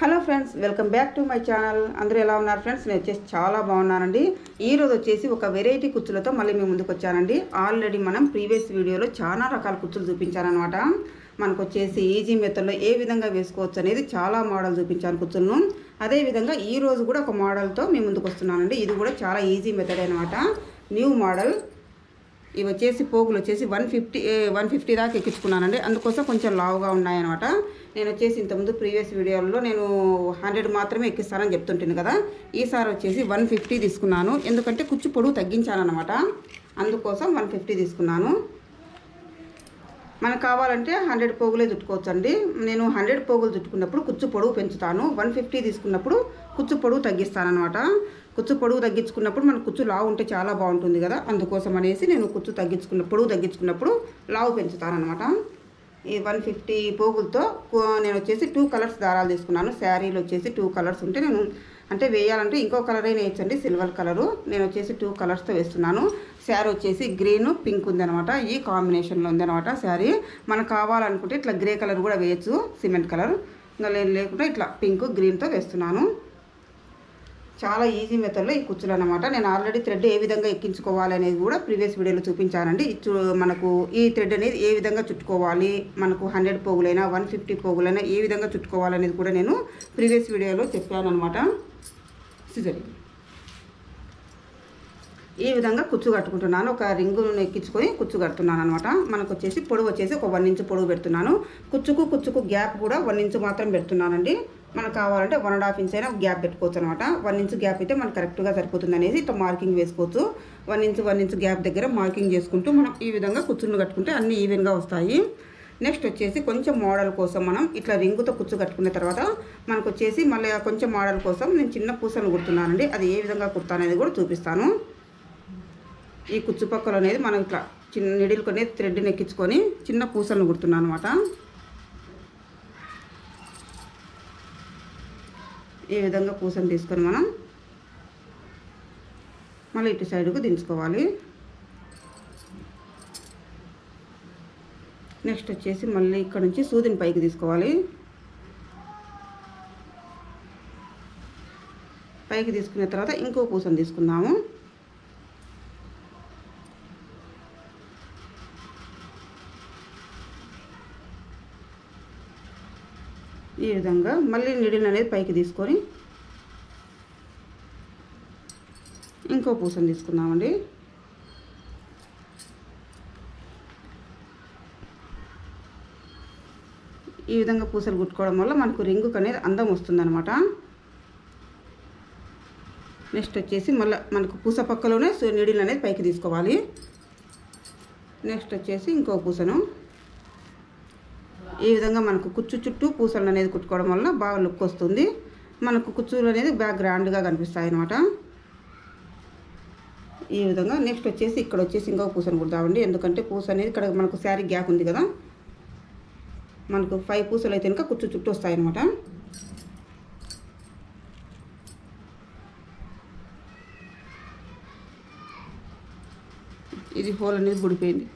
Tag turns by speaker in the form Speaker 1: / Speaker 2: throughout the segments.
Speaker 1: Hello friends welcome back to my channel. అందరూ ఎలా ఉన్నారు ఫ్రెండ్స్? నేను వచ్చేసి చాలా బాగున్నానండి. ఈ రోజు వచ్చేసి ఒక వెరైటీ కుచ్చులతో మళ్ళీ మేము ముందుకు వచ్చానండి. ఆల్రెడీ మనం ప్రీవియస్ వీడియోలో చాలా రకాల కుచ్చులు చూపించానమాట మనకు వచ్చేసి ఈజీ మెథడ్లో ఏ విధంగా వేసుకోవచ్చు అనేది చాలా మోడల్ చూపించాను కుచ్చులను. అదేవిధంగా ఈ రోజు కూడా ఒక మోడల్తో మేము ముందుకు వస్తున్నానండి. ఇది కూడా చాలా ఈజీ మెథడ్ అనమాట న్యూ మోడల్. ఇవి వచ్చేసి పోగులు వచ్చేసి వన్ ఫిఫ్టీ వన్ ఫిఫ్టీ దాకా ఎక్కించుకున్నానండి. అందుకోసం కొంచెం లావుగా ఉన్నాయన్నమాట. నేను వచ్చేసి ఇంతకుముందు ప్రీవియస్ వీడియోలో నేను హండ్రెడ్ మాత్రమే ఎక్కిస్తానని చెప్తుంటాను కదా. ఈసారి వచ్చేసి వన్ ఫిఫ్టీ తీసుకున్నాను. ఎందుకంటే కుచ్చు పొడుగు తగ్గించాను అనమాట అందుకోసం వన్ ఫిఫ్టీ తీసుకున్నాను. మనకు కావాలంటే హండ్రెడ్ పోగులే చుట్టుకోవచ్చండి. నేను హండ్రెడ్ పోగులు చుట్టుకున్నప్పుడు కుచ్చు పొడవు పెంచుతాను. వన్ ఫిఫ్టీ తీసుకున్నప్పుడు కుచ్చు పొడవు తగ్గిస్తానమాట కుచ్చు పొడవు తగ్గించుకున్నప్పుడు మన కుచ్చు లావు ఉంటే చాలా బాగుంటుంది కదా. అందుకోసం అనేసి నేను కుచ్చు తగ్గించుకున్న పొడవు తగ్గించుకున్నప్పుడు లావు పెంచుతాను అనమాట ఈ వన్ ఫిఫ్టీ పోగులతో నేను వచ్చేసి టూ కలర్స్ దారాలు తీసుకున్నాను. శారీలు వచ్చేసి టూ కలర్స్ ఉంటే నేను అంటే వేయాలంటే ఇంకో కలర్ అయినా వేయచ్చండి. Silver colour. నేను వచ్చేసి టూ కలర్స్తో వేస్తున్నాను. శారీ వచ్చేసి గ్రీన్ పింక్ ఉందనమాట ఈ కాంబినేషన్లో ఉందనమాట శారీ. మనకు కావాలనుకుంటే ఇట్లా గ్రే కలర్ కూడా వేయచ్చు సిమెంట్ కలర్. ఇంకా నేను లేకుండా ఇట్లా పింక్ గ్రీన్తో వేస్తున్నాను. చాలా ఈజీ మెథడ్లో ఈ కుచ్చులు అనమాట నేను ఆల్రెడీ థ్రెడ్ ఏ విధంగా ఎక్కించుకోవాలి అనేది కూడా ప్రీవియస్ వీడియోలో చూపించానండి. మనకు ఈ థ్రెడ్ అనేది ఏ విధంగా చుట్టుకోవాలి మనకు హండ్రెడ్ పోగులైనా వన్ ఫిఫ్టీ పోగులైనా ఏ విధంగా చుట్టుకోవాలనేది కూడా నేను ప్రీవియస్ వీడియోలో చెప్పాను అనమాట సిజరీ ఈ విధంగా కుచ్చు కట్టుకుంటున్నాను. ఒక రింగును ఎక్కించుకొని కుచ్చు కడుతున్నాను అనమాట మనకు వచ్చేసి పొడవు వచ్చేసి ఒక వన్ ఇంచు పొడవు పెడుతున్నాను. కుచ్చుకు కుచ్చుకు గ్యాప్ కూడా వన్ ఇంచు మాత్రం పెడుతున్నానండి. మనకు కావాలంటే వన్ అండ్ హాఫ్ ఇంచ్ అయినా గ్యాప్ పెట్టుకోవచ్చు అనమాట వన్ ఇంచ్ గ్యాప్ అయితే మనకు కరెక్ట్గా సరిపోతుంది అనేసి ఇట్లా మార్కింగ్ వేసుకోవచ్చు. One inch one inch gap దగ్గర మార్కింగ్ చేసుకుంటూ మనం ఈ విధంగా కుచ్చులు కట్టుకుంటే అన్ని ఈవెన్గా వస్తాయి. నెక్స్ట్ వచ్చేసి కొంచెం మోడల్ కోసం మనం ఇట్లా రింగుతో కుచ్చు కట్టుకున్న తర్వాత మనకు వచ్చేసి మళ్ళీ కొంచెం మోడల్ కోసం నేను చిన్న పూసలు కుడుతున్నానండి. అది ఏ విధంగా కుడతాననేది కూడా చూపిస్తాను. ఈ కుచ్చుపక్కలు అనేది మనం ఇట్లా చిన్న నిడిల్ కొన్ని థ్రెడ్ని ఎక్కించుకొని చిన్న పూసలను కుడుతున్నాను అనమాట ఈ విధంగా పూసను తీసుకొని మనం మళ్ళీ ఇటు సైడ్కు దించుకోవాలి. నెక్స్ట్ వచ్చేసి మళ్ళీ ఇక్కడ నుంచి సూదిని పైకి తీసుకోవాలి. పైకి తీసుకున్న తర్వాత ఇంకో పూసను తీసుకుందాము. ఈ విధంగా మళ్ళీ నిడిల్ అనేది పైకి తీసుకొని ఇంకో పూసను తీసుకుందామండి. ఈ విధంగా పూసలు కుట్టుకోవడం వల్ల మనకు రింగుకు అనేది అందం వస్తుందన్నమాట. నెక్స్ట్ వచ్చేసి మళ్ళీ మనకు పూస పక్కలోనే నీడిల్ అనేది పైకి తీసుకోవాలి. నెక్స్ట్ వచ్చేసి ఇంకో పూసను ఈ విధంగా మనకు కుచ్చు చుట్టూ పూసలు అనేది కుట్టుకోవడం వల్ల బాగా లుక్ వస్తుంది. మనకు కుచ్చులు అనేది బాగా గ్రాండ్గా కనిపిస్తాయి అనమాట ఈ విధంగా నెక్స్ట్ వచ్చేసి ఇక్కడ వచ్చేసి ఇంకొక పూసను కుడతామండి ఎందుకంటే పూస అనేది ఇక్కడ మనకు శారీ గ్యాప్ ఉంది కదా. మనకు ఫైవ్ పూసలు అయితే కనుక కుచ్చు చుట్టూ వస్తాయి అనమాట ఇది హోల్ అనేది గుడిపోయింది.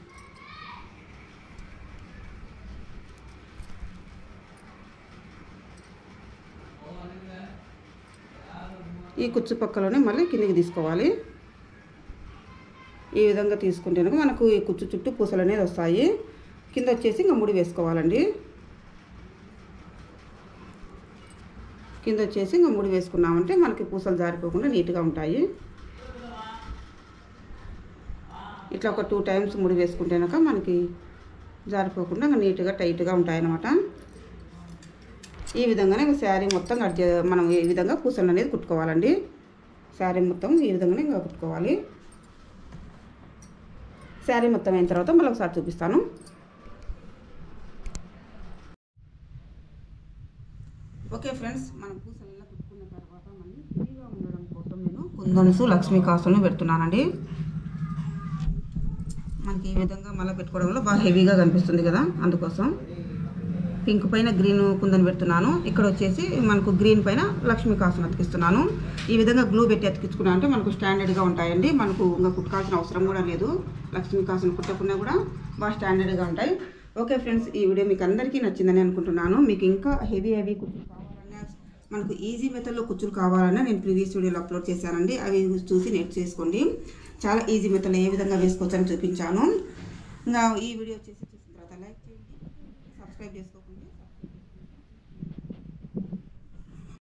Speaker 1: ఈ కుచ్చు పక్కలోనే మళ్ళీ కిందికి తీసుకోవాలి. ఈ విధంగా తీసుకుంటే మనకు ఈ కుచ్చు చుట్టూ పూసలు అనేది వస్తాయి. కింద వచ్చేసి ఇంకా ముడి వేసుకోవాలండి. కింద వచ్చేసి ఇంకా ముడి వేసుకున్నామంటే మనకి పూసలు జారిపోకుండా నీట్గా ఉంటాయి. ఇట్లా ఒక టూ టైమ్స్ ముడి వేసుకుంటే మనకి జారిపోకుండా ఇంకా నీట్గా టైట్గా ఉంటాయన్నమాట. ఈ విధంగానే శారీ మొత్తం కట్ చే మనం ఈ విధంగా కూసలు అనేది కుట్టుకోవాలండి. శారీ మొత్తం ఈ విధంగానే ఇంకా కుట్టుకోవాలి. శారీ మొత్తం అయిన తర్వాత మళ్ళీ ఒకసారి చూపిస్తాను. ఓకే ఫ్రెండ్స్ మనం పూసలలో కుట్టుకున్న తర్వాత మళ్ళీ ఫ్రీగా ఉండడం కోసం నేను కుందన్సు లక్ష్మీ కాసులను పెడుతున్నానండి. మనకి ఈ విధంగా మళ్ళీ పెట్టుకోవడం వల్ల బాగా హెవీగా కనిపిస్తుంది కదా అందుకోసం. పింక్ పైన గ్రీన్ కుందని పెడుతున్నాను. ఇక్కడ వచ్చేసి మనకు గ్రీన్ పైన లక్ష్మీ కాసును అతికిస్తున్నాను. ఈ విధంగా గ్లూ పెట్టి అతికించుకున్నా అంటే మనకు స్టాండర్డ్గా ఉంటాయండి. మనకు ఇంకా కుట్టుకాల్సిన అవసరం కూడా లేదు. లక్ష్మీ కాసును కుట్టకుండా కూడా బాగా స్టాండర్డ్గా ఉంటాయి. ఓకే ఫ్రెండ్స్ ఈ వీడియో మీకు అందరికీ నచ్చిందని అనుకుంటున్నాను. మీకు ఇంకా హెవీ హెవీ కుట్లు కావాలన్నా మనకు ఈజీ మెథడ్లో కుచ్చులు కావాలన్నా నేను ప్రీవియస్ వీడియోలో అప్లోడ్ చేశానండి. అవి చూసి నెట్ చేసుకోండి. చాలా ఈజీ మెథడ్లో ఏ విధంగా వేసుకోవచ్చని చూపించాను. ఇంకా ఈ వీడియో వచ్చేసి చూసిన తర్వాత లైక్ చేయండి. సబ్స్క్రైబ్ చేసుకోండి